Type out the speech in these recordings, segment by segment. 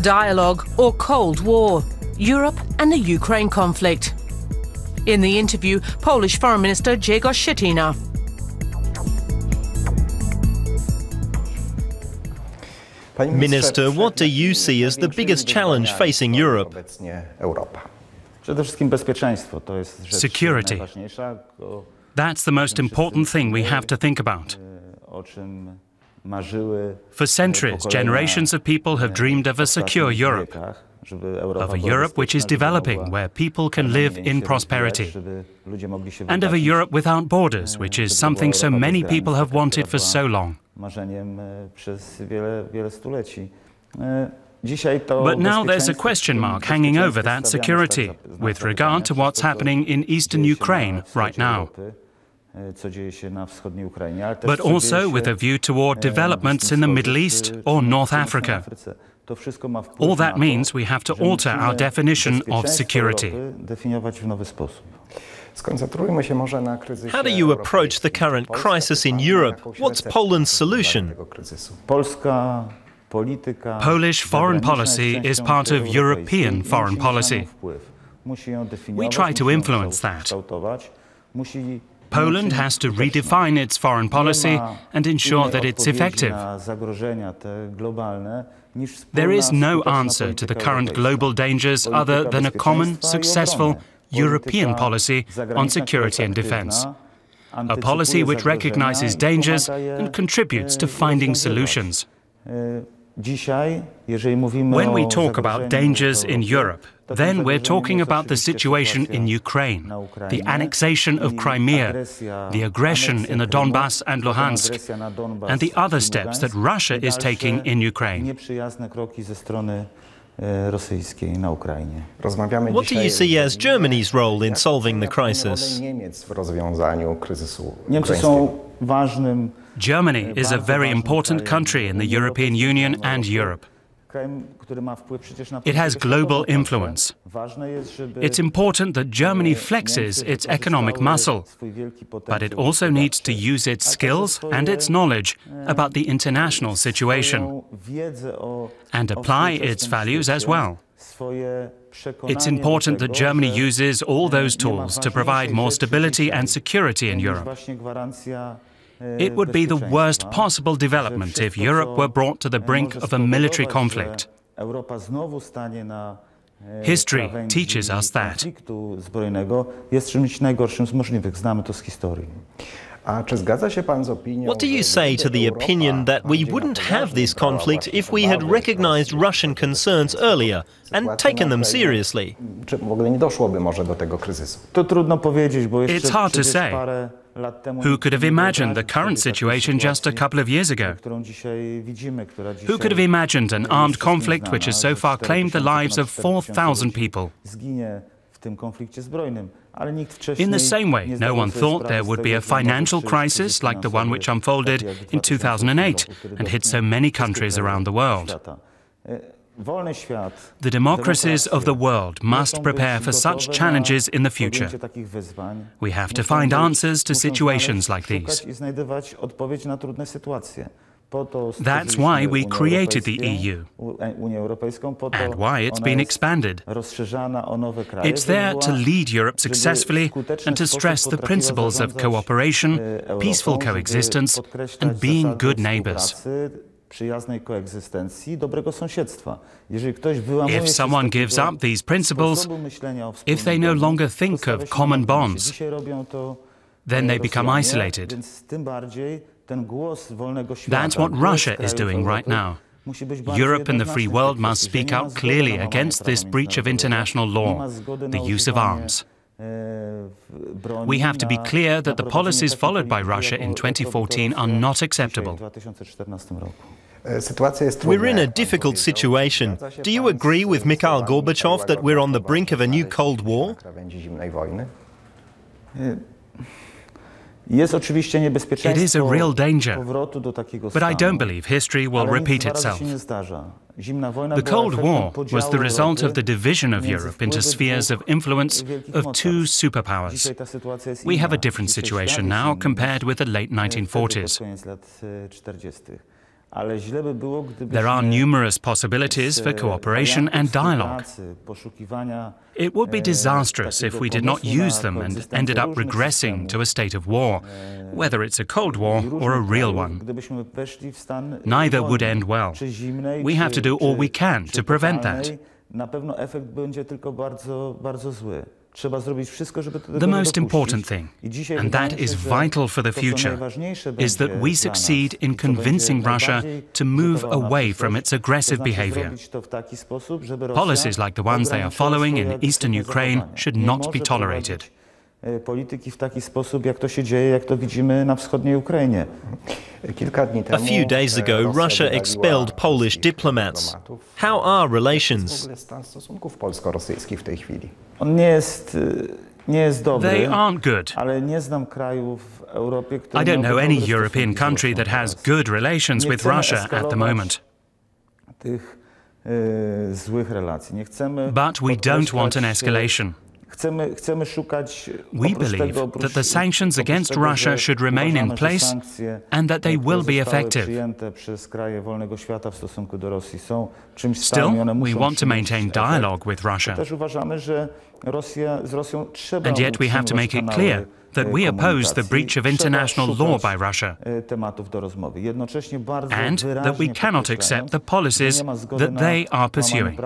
dialogue or Cold War, Europe and the Ukraine conflict. In the interview, Polish Foreign Minister Grzegorz Schetyna. Minister, what do you see as the biggest challenge facing Europe? Security. That's the most important thing we have to think about. For centuries, generations of people have dreamed of a secure Europe, of a Europe which is developing, where people can live in prosperity, and of a Europe without borders, which is something so many people have wanted for so long. But now there's a question mark hanging over that security with regard to what's happening in eastern Ukraine right now. But also with a view toward developments in the Middle East or North Africa. All that means we have to alter our definition of security. How do you approach the current crisis in Europe? What's Poland's solution? Polish foreign policy is part of European foreign policy. We try to influence that. Poland has to redefine its foreign policy and ensure that it's effective. There is no answer to the current global dangers other than a common, successful European policy on security and defense. A policy which recognizes dangers and contributes to finding solutions. When we talk about dangers in Europe, then we're talking about the situation in Ukraine, the annexation of Crimea, the aggression in the Donbass and Luhansk, and the other steps that Russia is taking in Ukraine. What do you see as Germany's role in solving the crisis? Germany is a very important country in the European Union and Europe. It has global influence. It's important that Germany flexes its economic muscle, but it also needs to use its skills and its knowledge about the international situation and apply its values as well. It's important that Germany uses all those tools to provide more stability and security in Europe. It would be the worst possible development if Europe were brought to the brink of a military conflict. History teaches us that. What do you say to the opinion that we wouldn't have this conflict if we had recognized Russian concerns earlier and taken them seriously? It's hard to say. Who could have imagined the current situation just a couple of years ago? Who could have imagined an armed conflict which has so far claimed the lives of 4,000 people? In the same way, no one thought there would be a financial crisis like the one which unfolded in 2008 and hit so many countries around the world. The democracies of the world must prepare for such challenges in the future. We have to find answers to situations like these. That's why we created the EU and why it's been expanded. It's there to lead Europe successfully and to stress the principles of cooperation, peaceful coexistence, and being good neighbors. If someone gives up these principles, if they no longer think of common bonds, then they become isolated. That's what Russia is doing right now. Europe and the free world must speak out clearly against this breach of international law, the use of arms. We have to be clear that the policies followed by Russia in 2014 are not acceptable. We're in a difficult situation. Do you agree with Mikhail Gorbachev that we're on the brink of a new Cold War? It is a real danger, but I don't believe history will repeat itself. The Cold War was the result of the division of Europe into spheres of influence of two superpowers. We have a different situation now compared with the late 1940s. There are numerous possibilities for cooperation and dialogue. It would be disastrous if we did not use them and ended up regressing to a state of war, whether it's a Cold War or a real one. Neither would end well. We have to do all we can to prevent that. The most important thing, and that is vital for the future, is that we succeed in convincing Russia to move away from its aggressive behavior. Policies like the ones they are following in eastern Ukraine should not be tolerated. Polityki w taki sposób, jak to się dzieje, jak to widzimy na wschodniej Ukrainie. A few days ago, Russia expelled Polish diplomats. How are relations? stosunków polsko-rosyjskich w tej chwili? On nie jest, nie jest dobry. They aren't good. Ale nie znam krajów w Europie, które I don't know any European country that has good relations with Russia at the moment. tych e, złych relacji. Nie chcemy But we don't want an escalation. Chcemy, chcemy szukać We believe that the sanctions against Russia should remain in place and that they will be effective. przyjęte przez kraje wolnego świata w stosunku do Rosji są czymś Still, stałym i one we want to maintain dialogue with Russia. Też uważamy, że Rosja, z Rosją trzeba And yet we have to make it clear that we oppose the breach of international law by Russia tematów do rozmowy. Jednocześnie bardzo and that we cannot accept the policies że nie ma zgody that they are pursuing.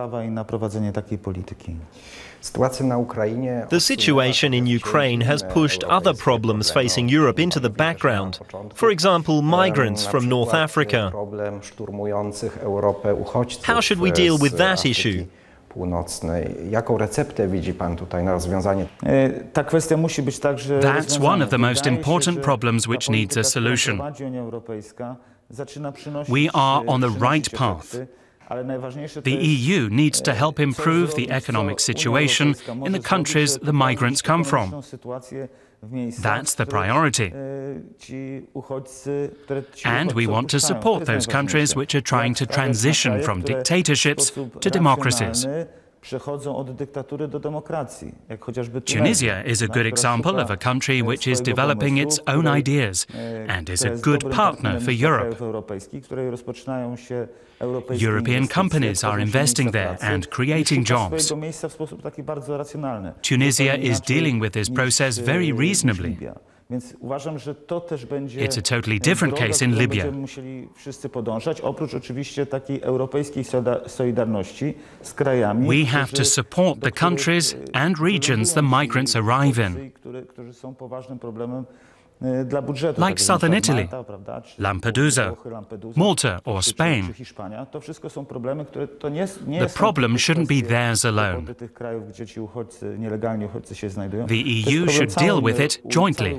Prawa i na prowadzenie takiej polityki. Sytuacja na Ukrainie. The situation in Ukraine has pushed other problems facing Europe into the background. For example, migrants from North Africa. Problem szturmujących Europę uchodźców. How should we deal with that issue? Północnej. Jaką receptę widzi Pan tutaj na rozwiązanie? Ta kwestia musi być także That's one of the most important problems which needs a solution. prowadzi Unia Europejska, zaczyna przynosić, We are on the right path. Efekty, ale najważniejsze The EU needs to help improve the economic situation in the countries the migrants come from. ekonomiczną sytuację w miejscach, That's the priority. ci uchodźcy, które ci And we want to support those countries which are trying to Jak stawiać na transition from dictatorships to democracies. Racjonalny przechodzą od dyktatury do demokracji, jak chociażby Tunisia is a good example of a country which is developing its own ideas and is a good partner for Europe. krajów europejskich, w której rozpoczynają się europejskie European companies are investing there and creating jobs. swojego miejsca w sposób taki bardzo racjonalny. Tunisia is dealing with this process very reasonably. Libia. Więc uważam, że to też będzie It's a totally different case in Libya. będziemy musieli wszyscy podążać, oprócz oczywiście takiej europejskiej soda- solidarności z krajami, We have to support the countries and regions the migrants arrive in. Uchodźcy, które- którzy są poważnym problemem dla budżetu. Like Southern Italy, Malta, prawda, czy Lampedusa, Malta or Spain. Czy Hiszpania. To wszystko są problemy, które to nie, nie The problem shouldn't be theirs alone. kłopoty tych krajów, gdzie ci uchodźcy, nielegalni uchodźcy się znajdują. The EU should deal with it jointly.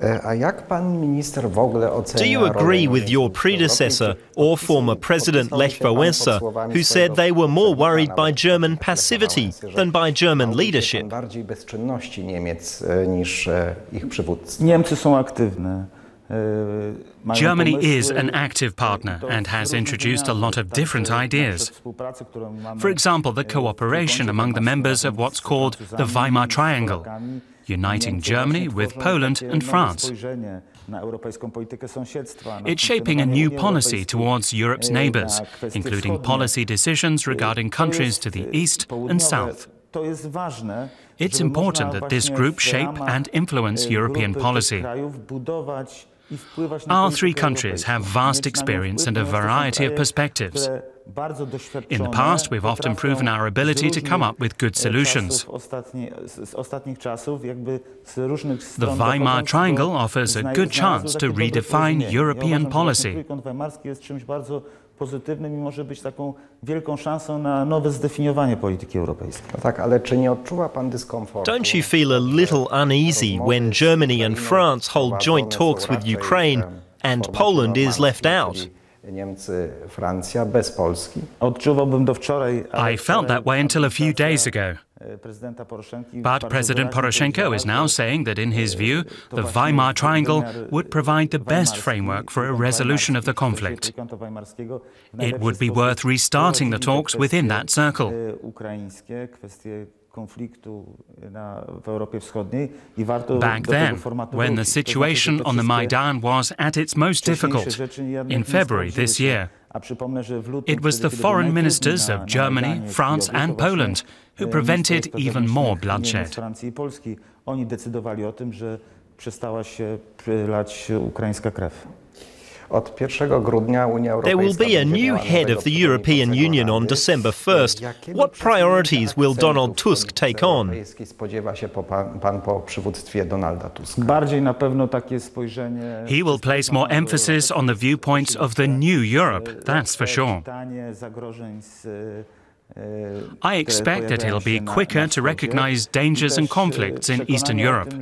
Całej Unii Europejskiej i tym się musimy zajmować. A jak pan minister w ogóle ocenia Do you agree with your predecessor or former President podpisał Lech się pan pod Wałęsa, who said they were more worried by German passivity than by German leadership? pan bardziej bezczynności Niemiec niż ich przywódcy? Niemcy są aktywne. Mają Germany is an active partner and has introduced a lot of different ideas. przykład współpracy, którą mamy, For example, the cooperation among the members of what's called the Weimar Triangle, uniting Germany with Poland and France. spojrzenie na europejską politykę sąsiedztwa, na It's shaping a new policy towards Europe's neighbours, including policy decisions regarding countries to the east and south. To jest ważne. It's important that this group shape and influence European policy. Krajów budować i wpływać na Our three countries have vast Mieć na nią experience and a wpływ, ponieważ to są variety of perspectives. In the past, we've often proven our ability to come up with good solutions. czasów Ostatni, z, z ostatnich czasów, jakby z różnych The Weimar Triangle offers a good chance to redefine European uważam, że właśnie policy. Trójkąt Weimarski jest pozytywnym i może być taką wielką szansą na nowe zdefiniowanie polityki europejskiej. No tak, ale czy nie odczuwa pan dyskomfortu? Don't you feel a little uneasy when Germany and France hold joint talks with Ukraine and Poland is left out? Niemcy, Francja bez Polski. Odczuwałbym do wczoraj. I felt that way until a few days ago. But President Poroshenko is now saying that, in his view, the Weimar Triangle would provide the best framework for a resolution of the conflict. trójkątu weimarskiego w It would be worth restarting the talks within that circle. Ukraińskie, kwestie konfliktu na, w Europie Wschodniej i warto Back then, when the wrócić. To znaczy, że situation on the Maidan was at its most difficult in February this year. A przypomnę, że w lutym, It was the foreign ministers of Germany, France and Poland who prevented even more bloodshed. Francji i Polski, oni decydowali o tym, że przestała się przelać ukraińska krew. Od 1 grudnia Unia There will be a new head of the European Union on December 1st. What priorities will Donald Tusk take on? europejskiej spodziewa się po pan, pan po przywództwie Donalda Tuska? Bardziej na pewno takie spojrzenie... He will place more emphasis on the viewpoints of the new Europe, that's for sure. Czytanie zagrożeń z, I expect that he'll be quicker to recognize dangers and conflicts in Eastern Europe.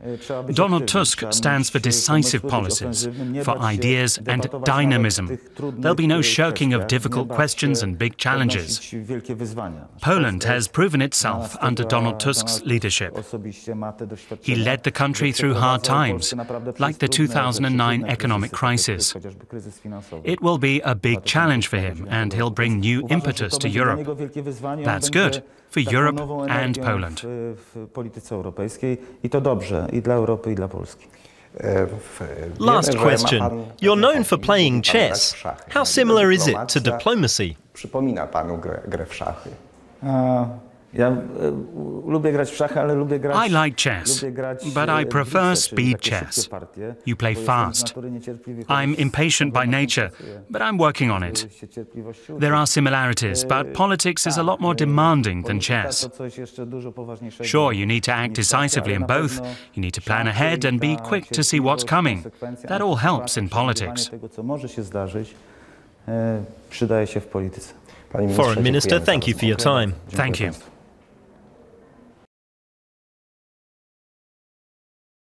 Tym, że, trzeba być Donald Tusk stands for decisive policies, for ideas and debatować nawet w dynamism. There'll be no shirking of difficult questions and big challenges. podnosić wielkie wyzwania. Poland has proven itself under Donald Tusk's leadership. Osobiście ma te He led the country through hard times, Polskę naprawdę przez like the 2009 economic crisis. chociażby kryzys finansowy. It will be a big challenge for him, and he'll bring new impetus to to będzie dla Europe. niego wielkie wyzwanie. On That's good for Europe and Poland. W, w polityce europejskiej i to dobrze i dla Europy i dla Polski. W- wiemy, Last question. You're known for playing lubi pan grać chess. How similar is it to dyplomacja diplomacy? Przypomina panu grę, grę w szachy. A, ja lubię grać w szachy, ale lubię grać... I like chess, but I prefer speed chess. You play bo jestem z fast. I'm impatient by nature, but I'm working on it. żeby się cierpliwości There are similarities, but politics is a lot more demanding than chess. to coś jeszcze dużo poważniejszego Sure, you need to act decisively in both. You need to plan ahead and be quick to see what's coming. That all helps in politics. przewidywanie tego, co może się zdarzyć, przydaje się w polityce. Panie ministrze, Foreign Minister, thank you for your time. Thank you. państwu.